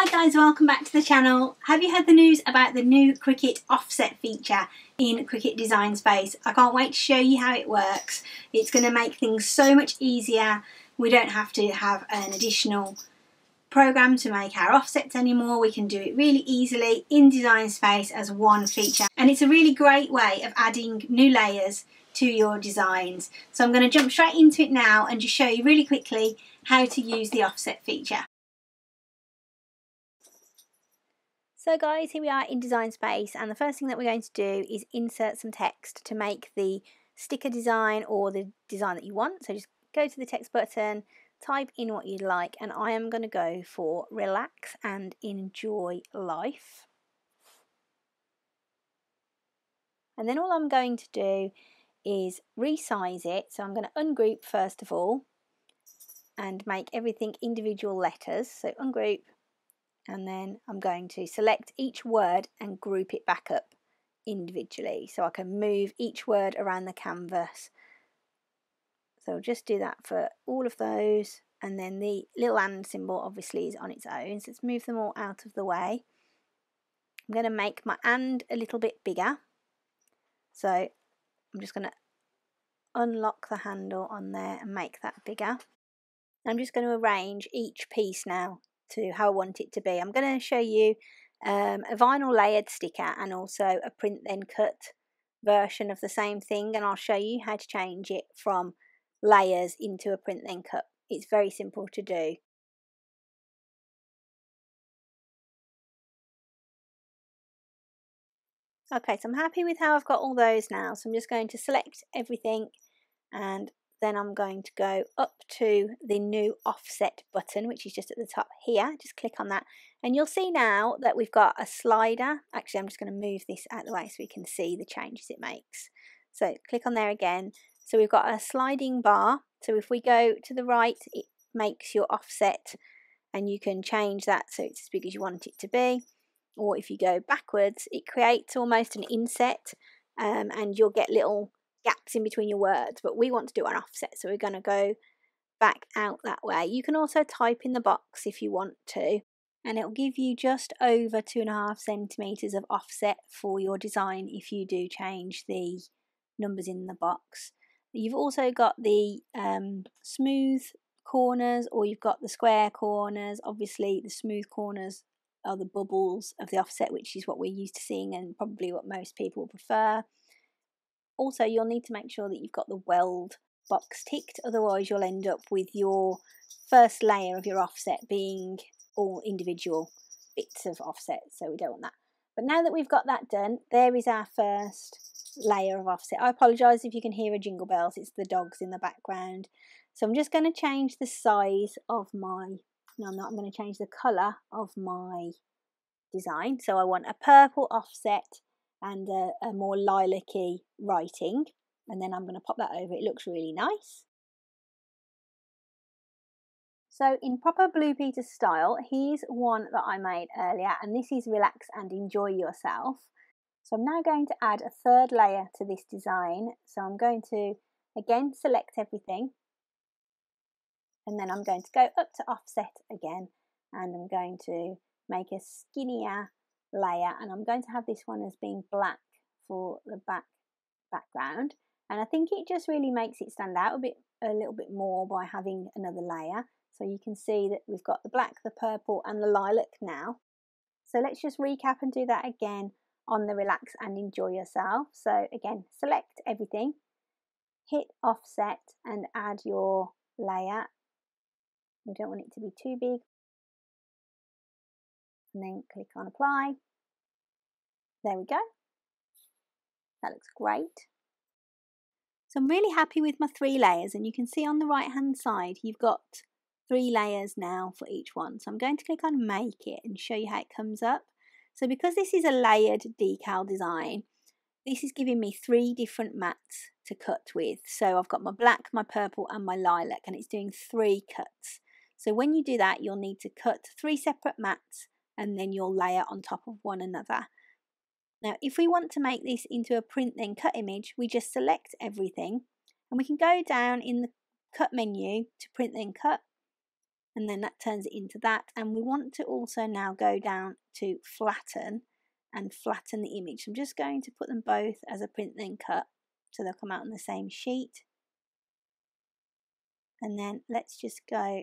Hi guys, welcome back to the channel. Have you heard the news about the new Cricut offset feature in Cricut Design Space? I can't wait to show you how it works. It's going to make things so much easier. We don't have to have an additional program to make our offsets anymore. We can do it really easily in Design Space as one feature. And it's a really great way of adding new layers to your designs. So I'm going to jump straight into it now and just show you really quickly how to use the offset feature. So guys, here we are in Design Space and the first thing that we're going to do is insert some text to make the sticker design or the design that you want. So just go to the text button, type in what you'd like and I am going to go for relax and enjoy life. And then all I'm going to do is resize it. So I'm going to ungroup first of all and make everything individual letters. So ungroup and then I'm going to select each word and group it back up individually so I can move each word around the canvas. So I'll just do that for all of those and then the little and symbol obviously is on its own so let's move them all out of the way. I'm going to make my and a little bit bigger so I'm just going to unlock the handle on there and make that bigger. I'm just going to arrange each piece now to how I want it to be. I'm going to show you um, a vinyl layered sticker and also a print then cut version of the same thing and I'll show you how to change it from layers into a print then cut. It's very simple to do. Okay, so I'm happy with how I've got all those now. So I'm just going to select everything and then I'm going to go up to the new offset button which is just at the top here. Just click on that and you'll see now that we've got a slider. Actually I'm just going to move this out of the way so we can see the changes it makes. So click on there again. So we've got a sliding bar. So if we go to the right it makes your offset and you can change that so it's as big as you want it to be. Or if you go backwards it creates almost an inset um, and you'll get little gaps in between your words, but we want to do an offset, so we're going to go back out that way. You can also type in the box if you want to, and it'll give you just over two and a half centimeters of offset for your design if you do change the numbers in the box. You've also got the um, smooth corners or you've got the square corners. Obviously, the smooth corners are the bubbles of the offset, which is what we're used to seeing and probably what most people prefer. Also, you'll need to make sure that you've got the weld box ticked, otherwise you'll end up with your first layer of your offset being all individual bits of offset, so we don't want that. But now that we've got that done, there is our first layer of offset. I apologise if you can hear a jingle bells, it's the dogs in the background. So I'm just going to change the size of my, no I'm not, I'm going to change the colour of my design. So I want a purple offset and a, a more lilac-y writing and then I'm going to pop that over. It looks really nice. So in proper Blue Peter style, here's one that I made earlier and this is Relax and Enjoy Yourself. So I'm now going to add a third layer to this design. So I'm going to again select everything and then I'm going to go up to offset again and I'm going to make a skinnier layer and I'm going to have this one as being black for the back background. And I think it just really makes it stand out a bit a little bit more by having another layer. So you can see that we've got the black the purple and the lilac now. So let's just recap and do that again on the relax and enjoy yourself. So again select everything hit offset and add your layer. We don't want it to be too big and then click on apply. There we go. That looks great. So I'm really happy with my three layers and you can see on the right hand side you've got three layers now for each one. So I'm going to click on make it and show you how it comes up. So because this is a layered decal design, this is giving me three different mats to cut with. So I've got my black, my purple and my lilac and it's doing three cuts. So when you do that, you'll need to cut three separate mats and then you'll layer on top of one another. Now, if we want to make this into a print then cut image, we just select everything and we can go down in the cut menu to print then cut. and then that turns it into that and we want to also now go down to flatten and flatten the image. I'm just going to put them both as a print then cut so they'll come out on the same sheet. And then let's just go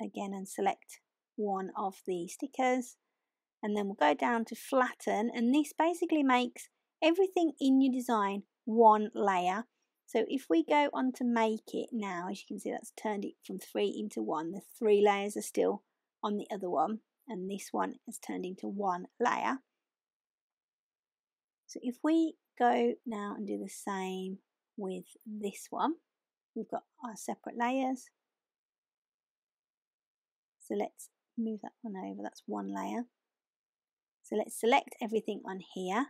again and select one of the stickers and then we'll go down to flatten and this basically makes everything in your design one layer. So if we go on to make it now, as you can see that's turned it from three into one. The three layers are still on the other one and this one has turned into one layer. So if we go now and do the same with this one, we've got our separate layers. So let's move that one over, that's one layer. So let's select everything on here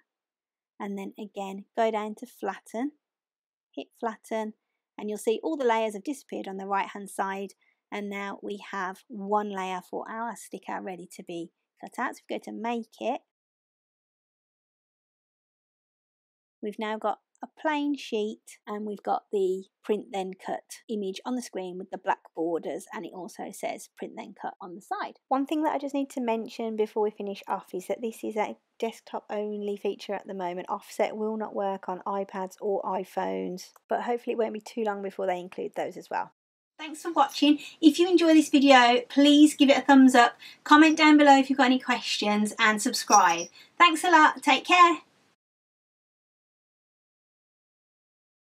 and then again go down to flatten, hit flatten and you'll see all the layers have disappeared on the right hand side and now we have one layer for our sticker ready to be cut out. So if we go to make it, we've now got a plain sheet and we've got the print then cut image on the screen with the black borders and it also says print then cut on the side. One thing that I just need to mention before we finish off is that this is a desktop only feature at the moment. Offset will not work on iPads or iPhones but hopefully it won't be too long before they include those as well. Thanks for watching. If you enjoy this video, please give it a thumbs up, comment down below if you've got any questions and subscribe. Thanks a lot. Take care.